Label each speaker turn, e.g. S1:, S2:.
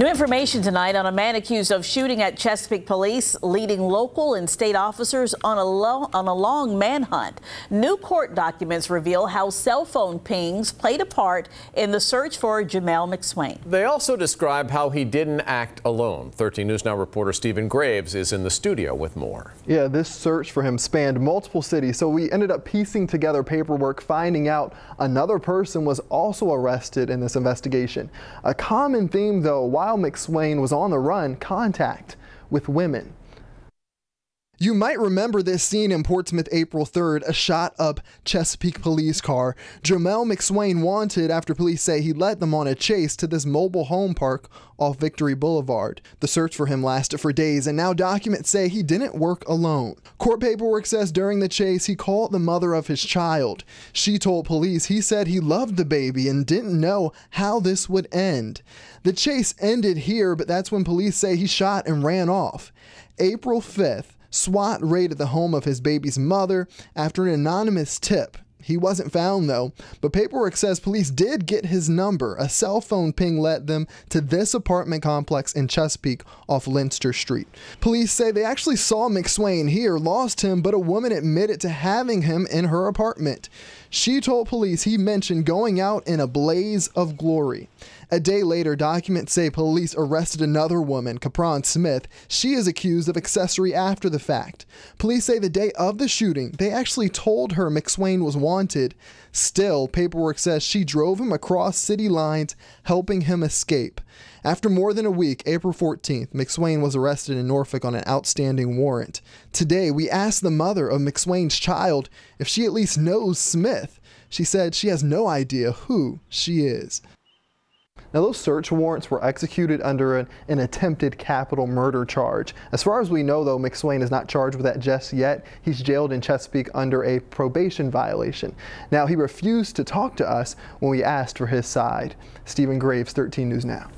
S1: New information tonight on a man accused of shooting at Chesapeake police, leading local and state officers on a, lo on a long manhunt. New court documents reveal how cell phone pings played a part in the search for Jamel McSwain.
S2: They also describe how he didn't act alone. 13 News Now reporter Stephen Graves is in the studio with more.
S3: Yeah, this search for him spanned multiple cities, so we ended up piecing together paperwork, finding out another person was also arrested in this investigation. A common theme, though, while McSwain was on the run, contact with women. You might remember this scene in Portsmouth April 3rd, a shot up Chesapeake police car. Jamel McSwain wanted after police say he led them on a chase to this mobile home park off Victory Boulevard. The search for him lasted for days, and now documents say he didn't work alone. Court paperwork says during the chase, he called the mother of his child. She told police he said he loved the baby and didn't know how this would end. The chase ended here, but that's when police say he shot and ran off. April 5th, SWAT raided the home of his baby's mother after an anonymous tip. He wasn't found though, but paperwork says police did get his number. A cell phone ping led them to this apartment complex in Chesapeake off Leinster Street. Police say they actually saw McSwain here, lost him, but a woman admitted to having him in her apartment. She told police he mentioned going out in a blaze of glory. A day later, documents say police arrested another woman, Capron Smith. She is accused of accessory after the fact. Police say the day of the shooting, they actually told her McSwain was wanted. Still, paperwork says she drove him across city lines, helping him escape. After more than a week, April 14th, McSwain was arrested in Norfolk on an outstanding warrant. Today, we asked the mother of McSwain's child if she at least knows Smith. She said she has no idea who she is. Now, those search warrants were executed under an, an, attempted capital murder charge. As far as we know, though, McSwain is not charged with that just yet. He's jailed in Chesapeake under a probation violation. Now, he refused to talk to us when we asked for his side. Stephen Graves, 13 News Now.